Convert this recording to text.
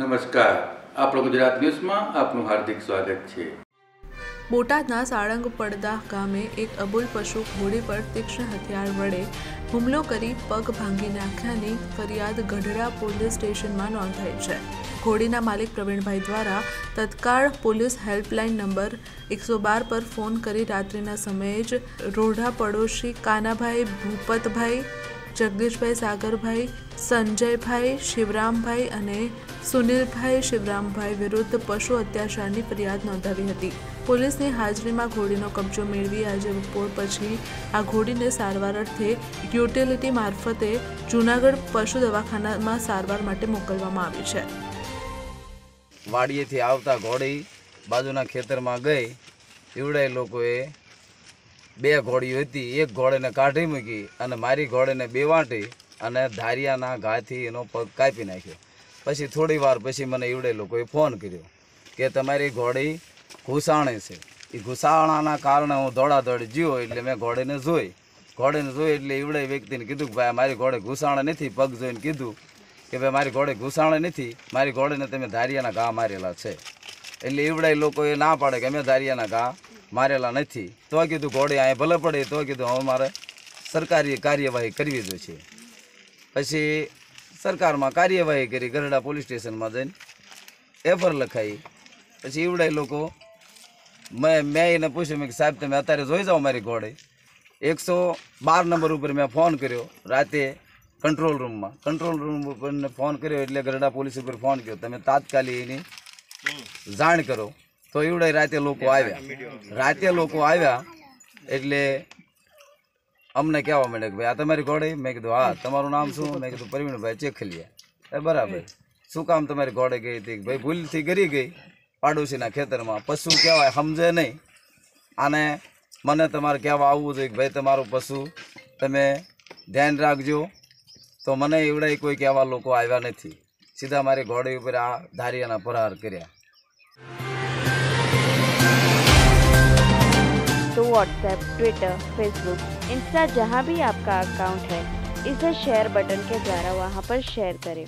નમસ્કાર. આપણો ગુજરાત ન્યૂઝમાં આપનું હાર્દિક સ્વાગત છે. બોટાદના સાળંગ પડદા ગામે એક અબોલ પશુ ઘોડી પર તીક્ષ્ણ હથિયાર વડે હુમલો કરી પગ ભાંગી નાખ્યાની ફરિયાદ ગઢડા પોલીસ સ્ટેશનમાં નોંધાઈ છે. ઘોડીના માલિક પ્રવીણભાઈ દ્વારા તત્કાળ પોલીસ હેલ્પલાઇન નંબર એકસો બાર પર ફોન કરી રાત્રિના સમયે જ રોઢા પડોશી કાનાભાઈ ભૂપતભાઈ જગદીશભાઈ સાગરભાઈ, સંજયભાઈ, શિવરામભાઈ અને સુનિલભાઈ શિવરામભાઈ વિરુદ્ધ પશુ અત્યાચારની ફરિયાદ નોંધાવી હતી. પોલીસની હાજરીમાં ઘોડીનો કબજો મેળવી આજે બપોર પછી આ ઘોડીને સારવાર અર્થે યુટિલિટી મારફતે જૂનાગઢ પશુ દવાખાનામાં સારવાર માટે મોકલવામાં આવી છે. વાડીએથી આવતા ઘોડી બાજુના ખેતરમાં ગઈ. એવડાય લોકોએ બે ઘોડીઓ હતી, એક ઘોડેને કાઢી મૂકી અને મારી ઘોડેને બે વાંટી અને ધારિયાના ઘાથી એનો પગ કાપી નાખ્યો. પછી થોડી વાર પછી મને એવડે લોકોએ ફોન કર્યો કે તમારી ઘોડી ઘૂસાણે છે. એ ઘૂસાણાના કારણે હું દોડાદોડી જ્યો એટલે મેં ઘોડીને જોઈ. ઘોડીને જોઈ એટલે એવડે વ્યક્તિને કીધું કે ભાઈ, મારી ઘોડે ઘૂસાણે નથી, પગ જોઈને કીધું કે ભાઈ, મારી ઘોડે ઘૂસાણે નથી, મારી ઘોડીને તમે ધારિયાના ઘા મારેલા છે. એટલે એવડાય લોકોએ ના પાડે કે અમે ધારિયાના ઘા મારેલા નથી. તો કીધું ઘોડે અહીંયા ભલે પડે, તો કીધું હવે મારે સરકારી કાર્યવાહી કરવી જોઈએ પછી સરકારમાં કાર્યવાહી કરી ગરડા પોલીસ સ્ટેશનમાં જઈને એફર લખાઈ. પછી એવડાય લોકો, મેં મેં એને પૂછ્યું, મેં કે સાહેબ, તમે અત્યારે જોઈ જાઓ મારી ઘોડે એકસો બાર નંબર ઉપર મેં ફોન કર્યો રાતે કંટ્રોલ રૂમમાં. કંટ્રોલ રૂમ ઉપર ફોન કર્યો એટલે ગરડા પોલીસ ઉપર ફોન કર્યો. તમે તાત્કાલિક એની જાણ કરો. તો એવડે રાતે લોકો આવ્યા. રાતે લોકો આવ્યા એટલે અમને કહેવા માંડે કે ભાઈ આ તમારી ઘોડી મેં કીધું હા તમારું નામ શું? મેં કીધું પ્રવીણભાઈ ચેખલિયા. એ બરાબર. શું કામ તમારી ઘોડે ગઈ હતી? કે ભાઈ ભૂલથી ગરી ગઈ. પાડોશીના ખેતરમાં. પશુ કહેવાય સમજે નહીં. અને મને તમારે કહેવા આવવું જોઈએ કે ભાઈ તમારું પશુ તમે ધ્યાન રાખજો. તો મને એવડાય કોઈ કહેવા લોકો આવ્યા નથી. સીધા મારી ઘોડી ઉપર આ ધારિયાના પ્રહાર કર્યા. तो व्हाट्सएप ट्विटर फेसबुक इंस्टा जहाँ भी आपका अकाउंट है इसे शेयर बटन के द्वारा वहाँ पर शेयर करें